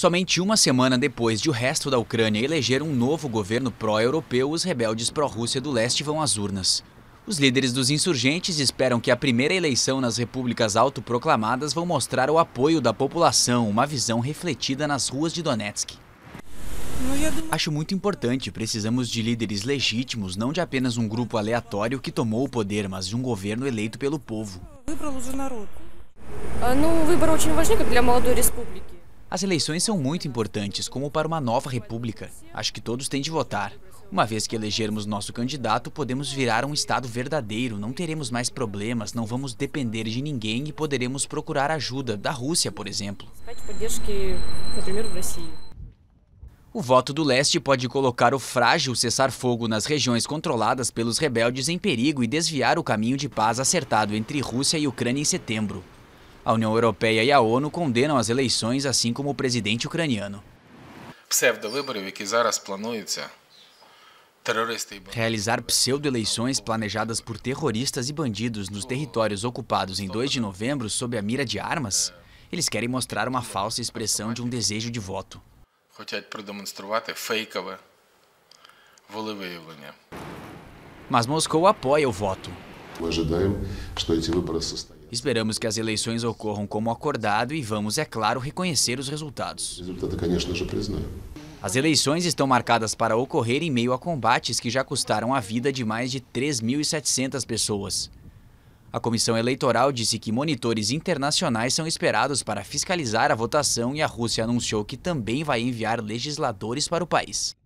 Somente uma semana depois de o resto da Ucrânia eleger um novo governo pró-europeu, os rebeldes pró-Rússia do leste vão às urnas. Os líderes dos insurgentes esperam que a primeira eleição nas repúblicas autoproclamadas vão mostrar o apoio da população, uma visão refletida nas ruas de Donetsk. Acho muito importante, precisamos de líderes legítimos, não de apenas um grupo aleatório que tomou o poder, mas de um governo eleito pelo povo. As eleições são muito importantes, como para uma nova república. Acho que todos têm de votar. Uma vez que elegermos nosso candidato, podemos virar um Estado verdadeiro, não teremos mais problemas, não vamos depender de ninguém e poderemos procurar ajuda, da Rússia, por exemplo. O voto do leste pode colocar o frágil cessar-fogo nas regiões controladas pelos rebeldes em perigo e desviar o caminho de paz acertado entre Rússia e Ucrânia em setembro. A União Europeia e a ONU condenam as eleições, assim como o presidente ucraniano. Realizar pseudo-eleições planejadas por terroristas e bandidos nos territórios ocupados em 2 de novembro sob a mira de armas? Eles querem mostrar uma falsa expressão de um desejo de voto. Mas Moscou apoia o voto. Esperamos que as eleições ocorram como acordado e vamos, é claro, reconhecer os resultados. As eleições estão marcadas para ocorrer em meio a combates que já custaram a vida de mais de 3.700 pessoas. A Comissão Eleitoral disse que monitores internacionais são esperados para fiscalizar a votação e a Rússia anunciou que também vai enviar legisladores para o país.